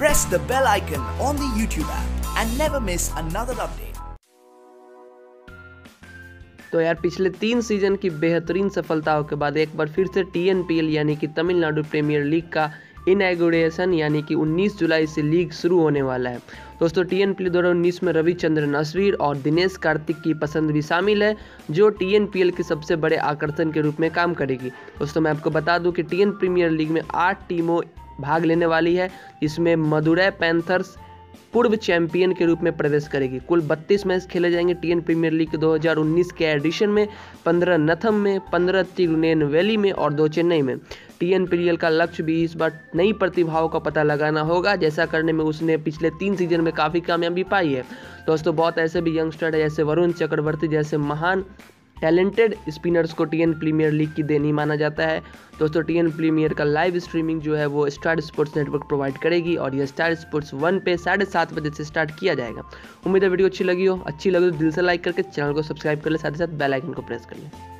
press the bell icon on the YouTube app and never miss another update. तो यार, पिछले तीन season की बेहतरीन सफलताओं के बाद एक बार फिर से टीएनपीएल यानी कि तमिलनाडु प्रीमियर लीग का इनग्रेशन यानी कि 19 जुलाई से लीग शुरू होने वाला है दोस्तों टी टीएनपीएल 2019 में रविचंद्रन अश्वीर और दिनेश कार्तिक की पसंद भी शामिल है, जो टीएनपीएल के सबसे बड़े आकर्षण के रूप में काम करेगी दोस्तों, मैं आपको बता दूँ कि टीएन प्रीमियर लीग में आठ टीमों भाग लेने वाली है इसमें मदुरै पैंथर्स पूर्व चैंपियन के रूप में प्रवेश करेगी। कुल 32 मैच खेले जाएँगे टीएन प्रीमियर लीग 2019 के एडिशन में 15 नथम में 15 तिरुनेन वैली में और दो चेन्नई में। टीएन पीरियल का लक्ष्य भी इस बार नई प्रतिभाओं का पता लगाना होगा, जैसा करने में उसने पिछले तीन सीज़न में काफ़ी कामयाबी पाई है। दोस्तों, बहुत ऐसे भी यंगस्टर है, जैसे वरुण चक्रवर्ती, जैसे महान टैलेंटेड स्पिनर्स को टीएन प्रीमियर लीग की देनी माना जाता है। दोस्तों, टीएन प्रीमियर का लाइव स्ट्रीमिंग जो है वो स्टार स्पोर्ट्स नेटवर्क प्रोवाइड करेगी और यह स्टार स्पोर्ट्स वन पे साढ़े सात बजे से स्टार्ट किया जाएगा। उम्मीद है वीडियो अच्छी लगी हो। अच्छी लगी तो दिल से लाइक करके चैनल को सब्सक्राइब कर ले, साथ ही साथ बेलाइकन को प्रेस कर ले।